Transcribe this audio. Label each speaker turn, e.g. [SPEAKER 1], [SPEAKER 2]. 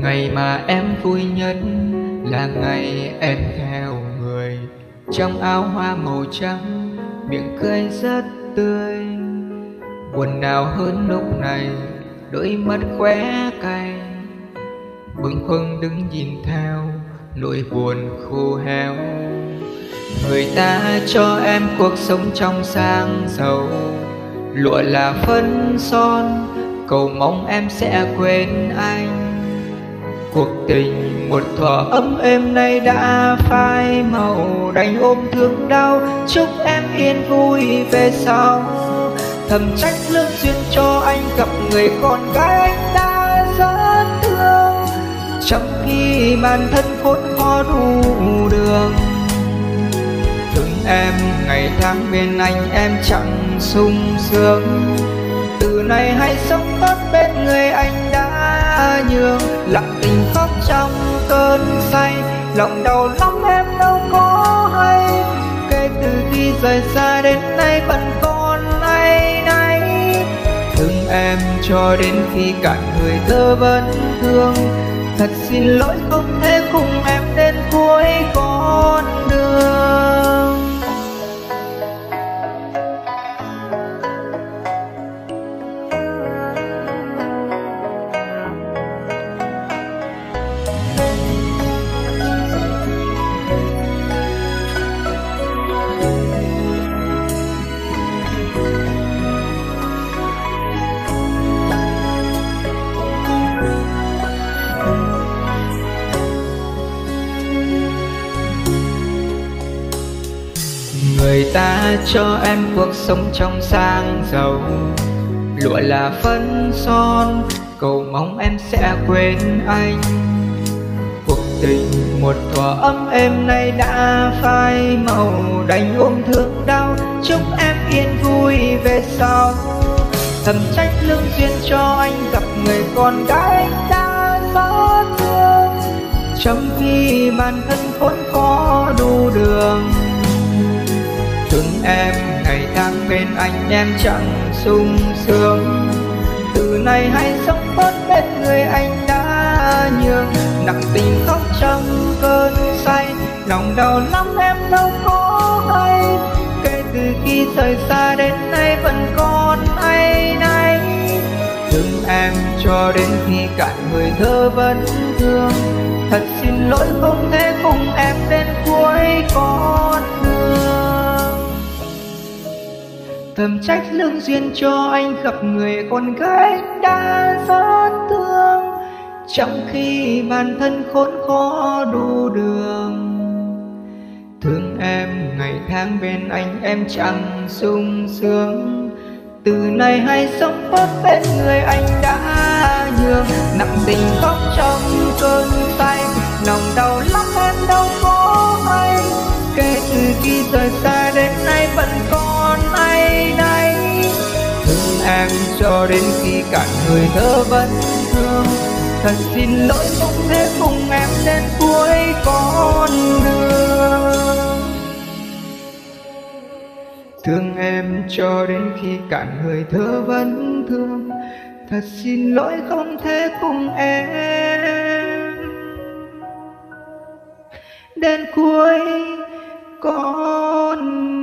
[SPEAKER 1] ngày mà em vui nhất là ngày em theo người. Trong áo hoa màu trắng, miệng cười rất tươi. Buồn nào hơn lúc này, đôi mắt khóe cay. Bâng khuâng đứng nhìn theo, nỗi buồn khô héo. Người ta cho em cuộc sống trong sang giàu. Lụa là phấn son, cầu mong em sẽ quên anh cuộc tình một thuở. Ấm êm nay đã phai màu, đành ôm thương đau. Chúc em yên vui về sau. Thầm trách lương duyên cho anh gặp người con gái anh đã rất thương. Trong khi bản thân khốn khó đủ đường, thương em ngày tháng bên anh em chẳng sung sướng. Từ nay hãy sống tốt bên người anh nhường lặng tình khóc trong cơn say. Lòng đau lắm em đâu có hay. Kể từ khi rời xa đến nay vẫn còn nay nay thương em cho đến khi cạn người thơ vẫn thương. Thật xin lỗi không thể cùng em người ta cho em cuộc sống trong sang giàu. Lụa là phấn son, cầu mong em sẽ quên anh. Cuộc tình một thuở ấm êm nay đã phai màu. Đành ôm thương đau, chúc em yên vui về sau. Thầm trách lương duyên cho anh gặp người con gái anh đã xót thương. Trong khi bản thân khốn khó đu đường em, ngày tháng bên anh em chẳng sung sướng. Từ nay hãy sống tốt bên người anh đã nhường. Nặng tình khóc trong cơn say, lòng đau lắm em đâu có hay. Kể từ khi rời xa đến nay vẫn còn ai nay thương em cho đến khi cạn người thơ vẫn thương. Thật xin lỗi không thể cùng em đến cuối con thầm trách lương duyên cho anh gặp người con gái đã xót thương trong khi bản thân khốn khó đủ đường, thương em ngày tháng bên anh em chẳng sung sướng. Từ nay hay sống tốt bên người anh đã nhường, nặng tình khóc trong cơn say, lòng đau lắm cho đến khi cạn hơi thở vẫn thương. Thật xin lỗi không thể cùng em đến cuối con đường. Thương em cho đến khi cạn hơi thở vẫn thương. Thật xin lỗi không thể cùng em đến cuối con